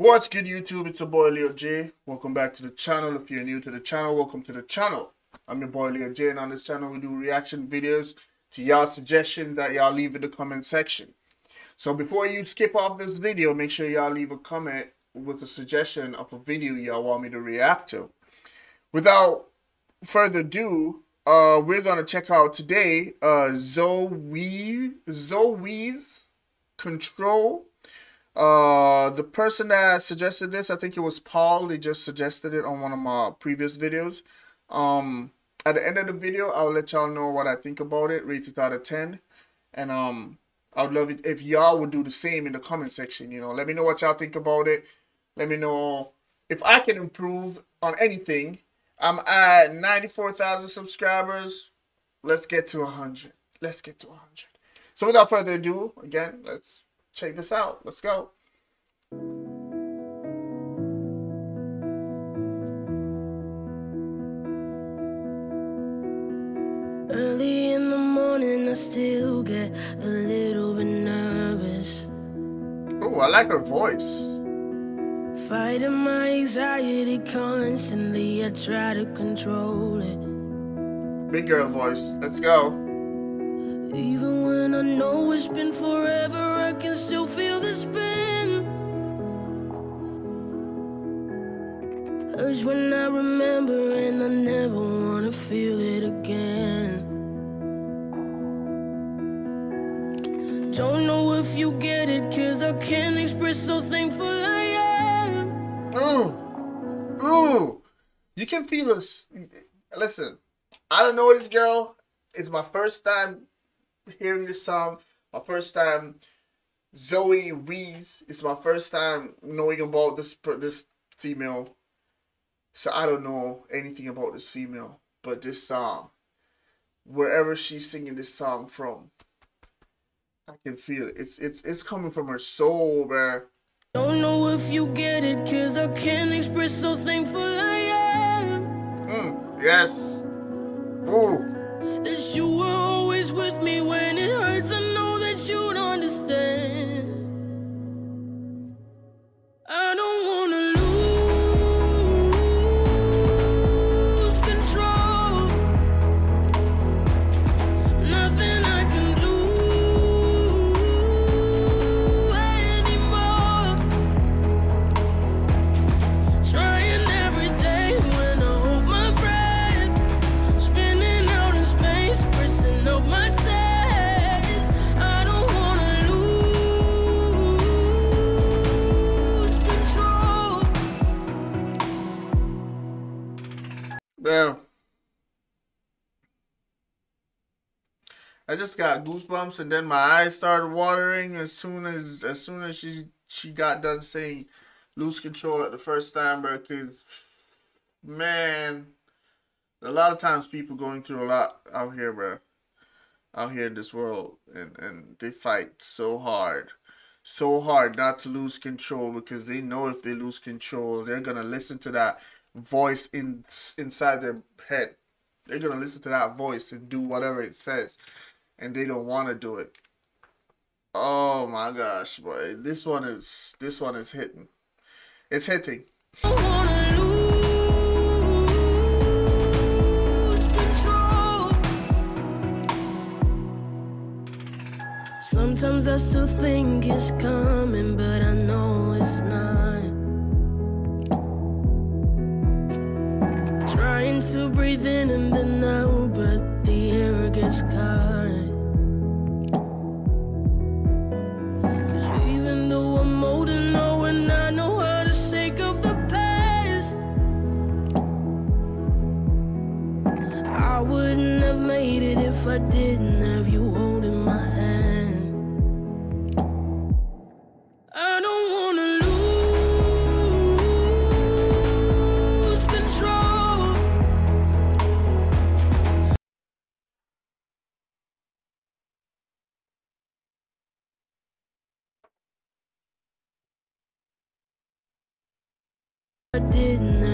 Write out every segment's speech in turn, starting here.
What's good YouTube? It's your boy Leo J. Welcome back to the channel. If you're new to the channel, welcome to the channel. I'm your boy Leo J and on this channel we do reaction videos to y'all suggestions that y'all leave in the comment section. So before you skip off this video, make sure y'all leave a comment with a suggestion of a video y'all want me to react to. Without further ado, uh, we're gonna check out today uh Zoe Wees Control uh, the person that suggested this, I think it was Paul. They just suggested it on one of my previous videos. Um, at the end of the video, I'll let y'all know what I think about it, rated out of 10. And um, I would love it if y'all would do the same in the comment section. You know, let me know what y'all think about it. Let me know if I can improve on anything. I'm at 94,000 subscribers. Let's get to 100. Let's get to 100. So without further ado, again, let's check this out. Let's go. Early in the morning, I still get a little bit nervous. Oh, I like her voice. Fighting my anxiety constantly, I try to control it. Big girl voice. Let's go. Even when I know it's been forever, I can still feel the spin. Urge when I remember, and I never wanna feel it again. Don't know if you get it, cause I can't express how thankful I am. Ooh. Ooh. You can feel this. Listen, I don't know this girl. It's my first time hearing this song. My first time Zoe Wees. It's my first time knowing about this this female. So I don't know anything about this female, but this song, wherever she's singing this song from, I can feel it. It's it's it's coming from her soul, bruh. Don't know if you get it, cause I can't express how thankful I am. Mm, yes. Ooh. With me when I just got goosebumps and then my eyes started watering as soon as as soon as she she got done saying lose control at the first time, bro. Cause man, a lot of times people going through a lot out here, bro. Out here in this world, and and they fight so hard, so hard not to lose control because they know if they lose control, they're gonna listen to that voice in inside their head. They're gonna listen to that voice and do whatever it says, and they don't want to do it. Oh my gosh, boy! This one is this one is hitting. It's hitting. Sometimes I still think it's coming, but I know it's not. Trying to breathe in and then out, but the air gets caught. Didn't have you holding my hand. I don't wanna lose control. I didn't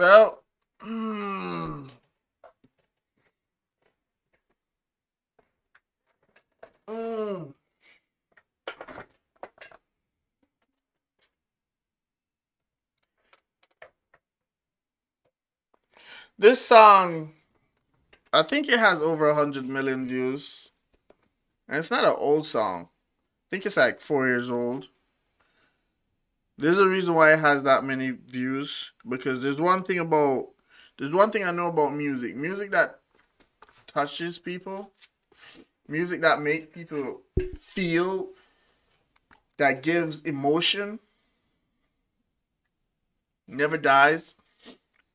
Well, mm, mm. This song, I think it has over a hundred million views, and it's not an old song. I think it's like four years old. There's a reason why it has that many views because there's one thing about there's one thing I know about music. Music that touches people, music that make people feel, that gives emotion, never dies,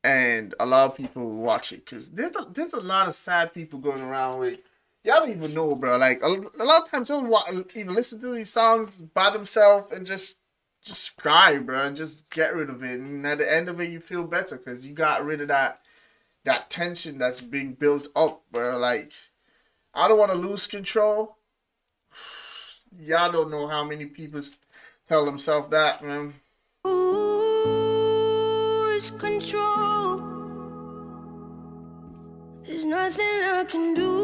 and a lot of people watch it because there's a there's a lot of sad people going around with. Y'all don't even know, bro. Like a, a lot of times they'll wa- you know listen to these songs by themselves and just just cry, bro, just get rid of it. And at the end of it, you feel better because you got rid of that that tension that's being built up, bro. Like, I don't want to lose control. Y'all don't know how many people tell themselves that, man. lose control. There's nothing I can do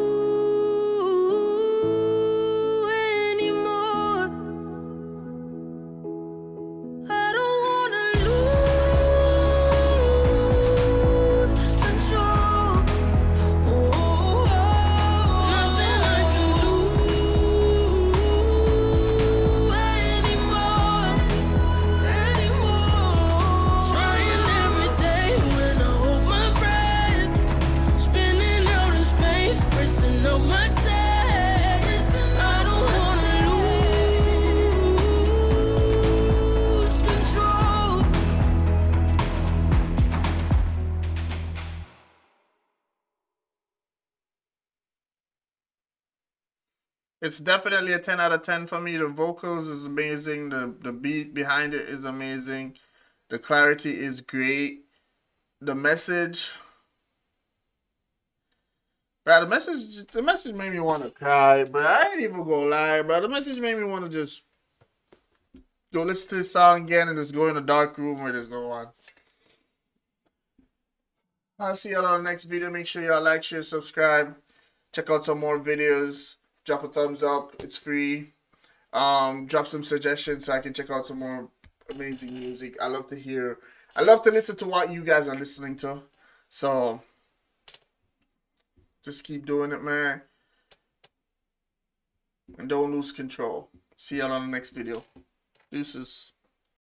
It's definitely a 10 out of 10 for me. The vocals is amazing. The the beat behind it is amazing. The clarity is great. The message Bro, the message the message made me want to cry, but I ain't even gonna lie, bro. The message made me want to just go listen to this song again and just go in a dark room where there's no one. I'll see y'all on the next video. Make sure y'all like, share, subscribe. Check out some more videos. Drop a thumbs up. It's free. Um, drop some suggestions so I can check out some more amazing music. I love to hear. I love to listen to what you guys are listening to. So just keep doing it, man. And don't lose control. See y'all on the next video. Deuces.